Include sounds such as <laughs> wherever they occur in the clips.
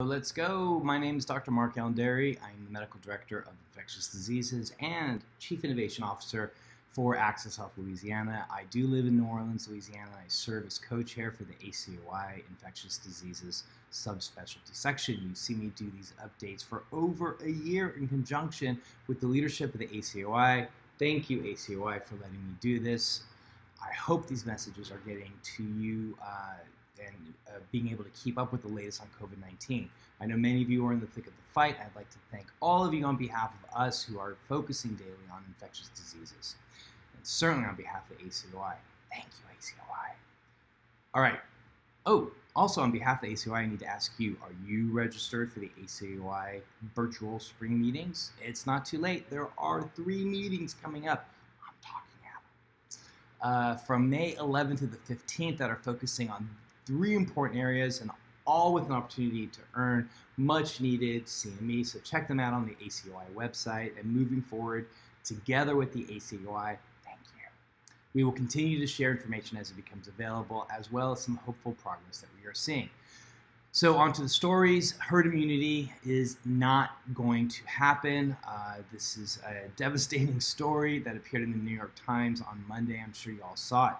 Let's go. My name is Dr. MarkAlain Dery. I'm the Medical Director of Infectious Diseases and Chief Innovation Officer for Access Health Louisiana. I do live in New Orleans, Louisiana. I serve as co-chair for the ACOI Infectious Diseases subspecialty section. You see me do these updates for over a year in conjunction with the leadership of the ACOI. Thank you, ACOI, for letting me do this. I hope these messages are getting to you uh, and uh, being able to keep up with the latest on COVID 19. I know many of you are in the thick of the fight. I'd like to thank all of you on behalf of us who are focusing daily on infectious diseases, and certainly on behalf of ACOI. Thank you, ACOI. All right. Oh, also on behalf of ACOI, I need to ask you are you registered for the ACOI virtual spring meetings? It's not too late. There are three meetings coming up. I'm talking uh, from May 11th to the 15th that are focusing on three important areas and all with an opportunity to earn much needed CME. So check them out on the ACOI website. And moving forward, together with the ACOI, thank you. We will continue to share information as it becomes available, as well as some hopeful progress that we are seeing. So, on to the stories. Herd immunity is not going to happen. Uh, this is a devastating <laughs> story that appeared in the New York Times on Monday. I'm sure you all saw it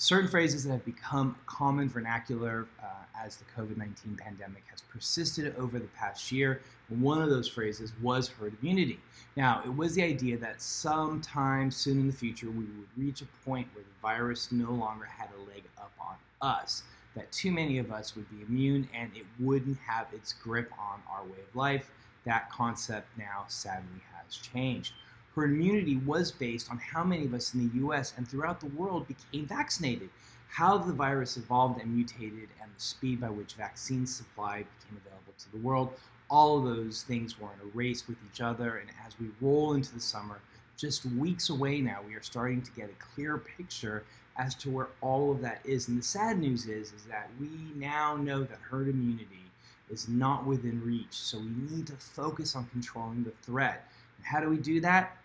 certain phrases that have become common vernacular uh, as the COVID 19 pandemic has persisted over the past year. One of those phrases was herd immunity. Now, it was the idea that sometime soon in the future we would reach a point where the virus no longer had a leg up on us, that too many of us would be immune and it wouldn't have its grip on our way of life. That concept now sadly has changed herd immunity was based on how many of us in the US and throughout the world became vaccinated, how the virus evolved and mutated, and the speed by which vaccine supply became available to the world. All of those things were in a race with each other, and as we roll into the summer, just weeks away now, we are starting to get a clear picture as to where all of that is. And the sad news is, is that we now know that herd immunity is not within reach. So we need to focus on controlling the threat. How do we do that?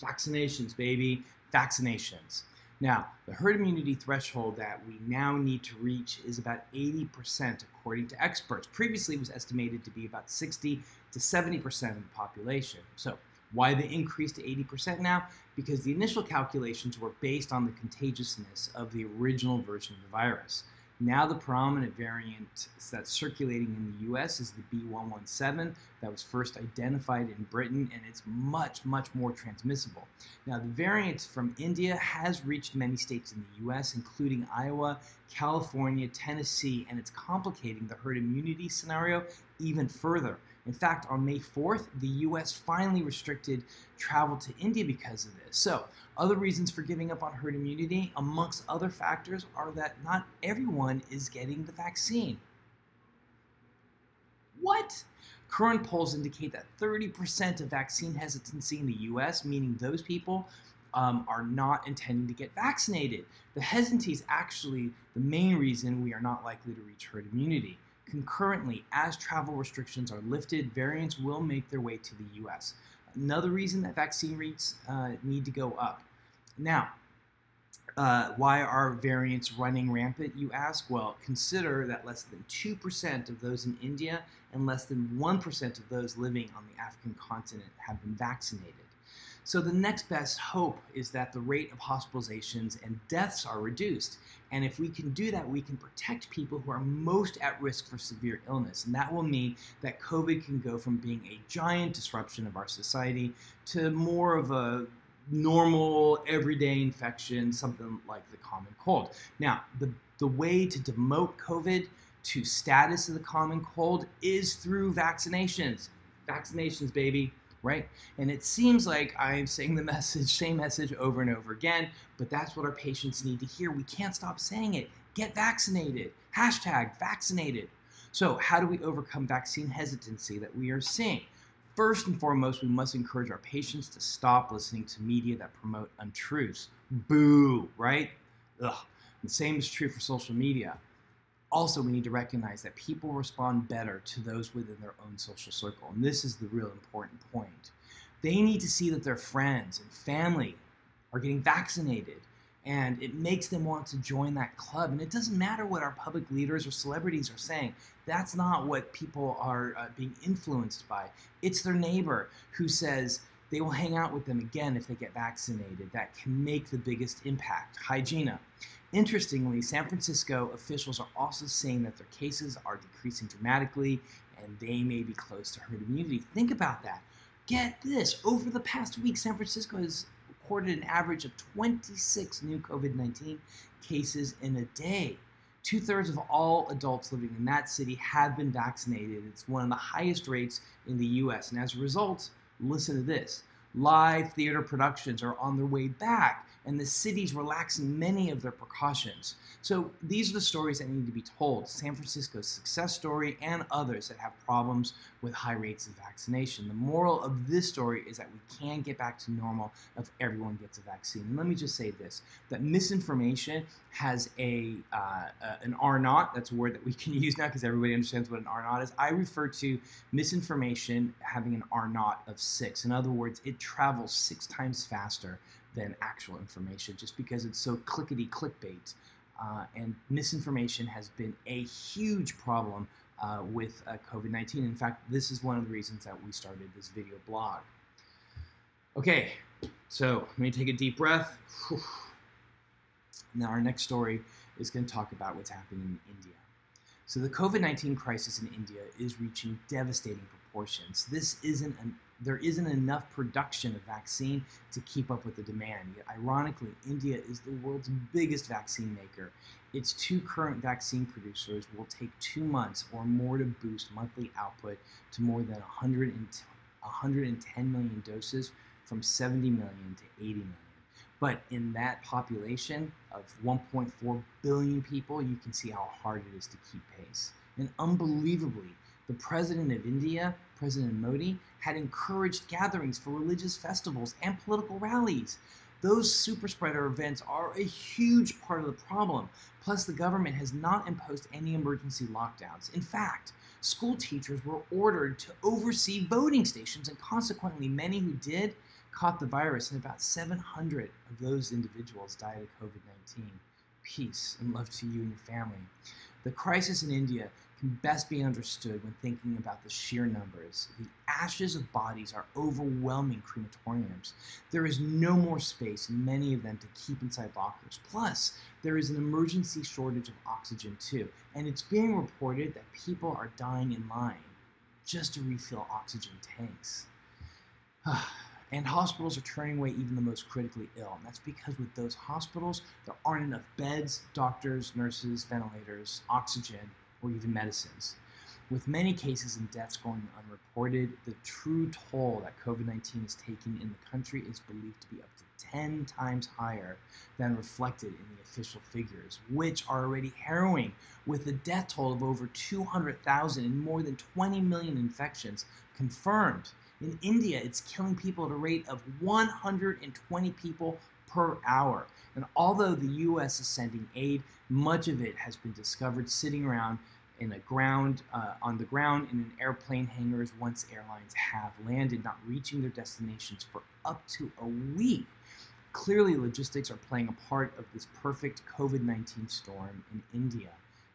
Vaccinations, baby. Vaccinations. Now, the herd immunity threshold that we now need to reach is about 80% according to experts. Previously, it was estimated to be about 60 to 70% of the population. So, why the increase to 80% now? Because the initial calculations were based on the contagiousness of the original version of the virus. Now the prominent variant that's circulating in the US is the B117 that was first identified in Britain and it's much, much more transmissible. Now the variant from India has reached many states in the US, including Iowa, California, Tennessee, and it's complicating the herd immunity scenario even further. In fact, on May 4th, the US finally restricted travel to India because of this. So, other reasons for giving up on herd immunity, amongst other factors, are that not everyone is getting the vaccine. What? Current polls indicate that 30% of vaccine hesitancy in the US, meaning those people um, are not intending to get vaccinated. The hesitancy is actually the main reason we are not likely to reach herd immunity. Concurrently, as travel restrictions are lifted, variants will make their way to the US. Another reason that vaccine rates uh, need to go up. Now, uh, why are variants running rampant, you ask? Well, consider that less than 2% of those in India and less than 1% of those living on the African continent have been vaccinated. So the next best hope is that the rate of hospitalizations and deaths are reduced. And if we can do that, we can protect people who are most at risk for severe illness. And that will mean that COVID can go from being a giant disruption of our society to more of a normal, everyday infection, something like the common cold. Now, the, the way to demote COVID to status of the common cold is through vaccinations. Vaccinations, baby right? And it seems like I'm saying the <laughs> message, same message over and over again, but that's what our patients need to hear. We can't stop saying it. Get vaccinated. Hashtag vaccinated. So, how do we overcome vaccine hesitancy that we are seeing? First and foremost, we must encourage our patients to stop listening to media that promote untruths. Boo, right? Ugh. The same is true for social media. Also, we need to recognize that people respond better to those within their own social circle. And this is the real important point. They need to see that their friends and family are getting vaccinated. And it makes them want to join that club. And it doesn't matter what our public leaders or celebrities are saying. That's not what people are uh, being influenced by. It's their neighbor who says, they will hang out with them again if they get vaccinated. That can make the biggest impact. Hygiena. Interestingly, San Francisco officials are also saying that their cases are decreasing dramatically and they may be close to herd immunity. Think about that. Get this over the past week, San Francisco has recorded an average of 26 new COVID 19 cases in a day. Two thirds of all adults living in that city have been vaccinated. It's one of the highest rates in the US. And as a result, listen to this live theater productions are on their way back and the city's relaxing many of their precautions. So these are the stories that need to be told. San Francisco's success story and others that have problems with high rates of vaccination. The moral of this story is that we can get back to normal if everyone gets a vaccine. And let me just say this, that misinformation has a uh, uh, an R naught, that's a word that we can <laughs> use now because everybody understands what an R naught is. I refer to misinformation having an R naught of six. In other words, it travels six times faster than actual information just because it's so clickety clickbait. Uh, and misinformation has been a huge problem uh, with uh, COVID 19. In fact, this is one of the reasons that we started this video blog. Okay, so let me take a deep breath. Now, our next story is going to talk about what's happening in India. So, the COVID 19 crisis in India is reaching devastating proportions. This isn't an there isn't enough production of vaccine to keep up with the demand. Yet, ironically, India is the world's biggest vaccine maker. Its two current vaccine producers will take two months or more to boost monthly output to more than 110 million doses from 70 million to 80 million. But in that population of 1.4 billion people, you can see how hard it is to keep pace. And unbelievably, the president of India, President Modi, had encouraged gatherings for religious festivals and political rallies. Those super spreader events are a huge part of the problem. Plus, the government has not imposed any emergency lockdowns. In fact, school teachers were ordered to oversee voting stations, and consequently, many who did caught the virus, and about 700 of those individuals died of COVID 19. Peace and love to you and your family. The crisis in India can best be understood when thinking about the sheer numbers. The ashes of bodies are overwhelming crematoriums. There is no more space in many of them to keep inside lockers. Plus, there is an emergency shortage of oxygen too, and it's being reported that people are dying in line just to refill oxygen tanks. <sighs> and hospitals are turning away even the most critically ill. And that's because with those hospitals, there aren't enough beds, doctors, nurses, ventilators, oxygen, or even medicines. With many cases and deaths going unreported, the true toll that COVID 19 is taking in the country is believed to be up to 10 times higher than reflected in the official figures, which are already harrowing, with a death toll of over 200,000 and more than 20 million infections confirmed. In India, it's killing people at a rate of 120 people per hour. And although the U.S. is sending aid, much of it has been discovered sitting around in a ground uh, on the ground in an airplane hangars once airlines have landed, not reaching their destinations for up to a week. Clearly, logistics are playing a part of this perfect COVID 19 storm in India.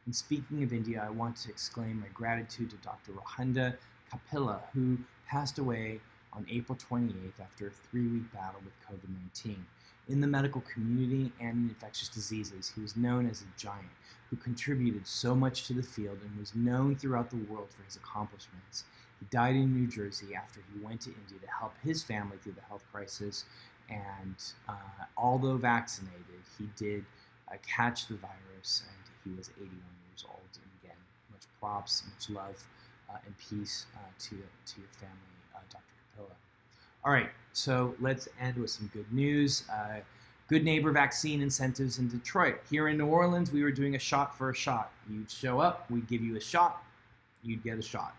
And speaking of India, I want to exclaim my gratitude to Dr. Rajendra Kapila, who passed away on April 28th after a three week battle with COVID 19 in the medical community and in infectious diseases. He was known as a giant who contributed so much to the field and was known throughout the world for his accomplishments. He died in New Jersey after he went to India to help his family through the health crisis. And uh, although vaccinated, he did uh, catch the virus and he was 81 years old. And again, much props, much love, uh, and peace uh, to, to your family, uh, Dr. Kapila. All right, so let's end with some good news. Uh, good neighbor vaccine incentives in Detroit. Here in New Orleans, we were doing a shot for a shot. You'd show up, we'd give you a shot, you'd get a shot.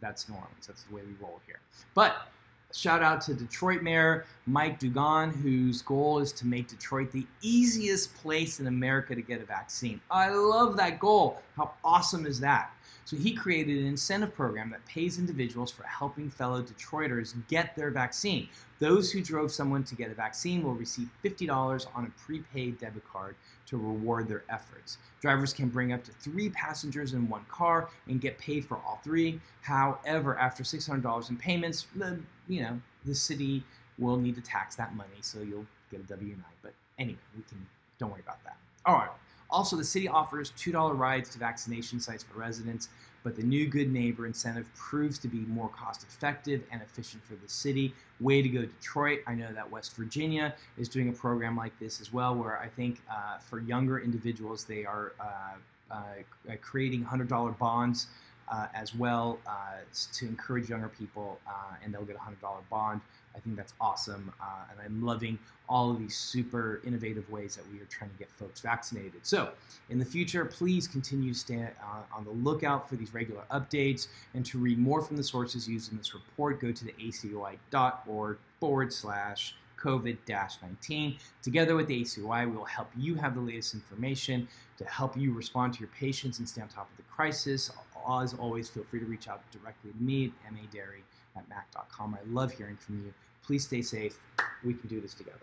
That's New Orleans. That's the way we roll here. But shout out to Detroit Mayor Mike Duggan, whose goal is to make Detroit the easiest place in America to get a vaccine. I love that goal. How awesome is that? So he created an incentive program that pays individuals for helping fellow Detroiters get their vaccine. Those who drove someone to get a vaccine will receive $50 on a prepaid debit card to reward their efforts. Drivers can bring up to three passengers in one car and get paid for all three. However, after $600 in payments, the, you know, the city will need to tax that money, so you'll get a W-9. But anyway, we can don't worry about that. All right. Also, the city offers $2 rides to vaccination sites for residents, but the new Good Neighbor incentive proves to be more cost effective and efficient for the city. Way to go, Detroit. I know that West Virginia is doing a program like this as well, where I think uh, for younger individuals, they are uh, uh, creating $100 bonds. Uh, as well uh, to encourage younger people, uh, and they'll get a $100 bond I think that's awesome, uh, and I'm loving all of these super innovative ways that we are trying to get folks vaccinated. So, in the future, please continue to stay uh, on the lookout for these regular updates. And to read more from the sources used in this report, go to the acoi.org forward slash COVID 19. Together with the ACOI, we will help you have the latest information to help you respond to your patients and stay on top of the crisis. As always, feel free to reach out directly to me, M.A. Dery at mac.com. I love hearing from you. Please stay safe. We can do this together.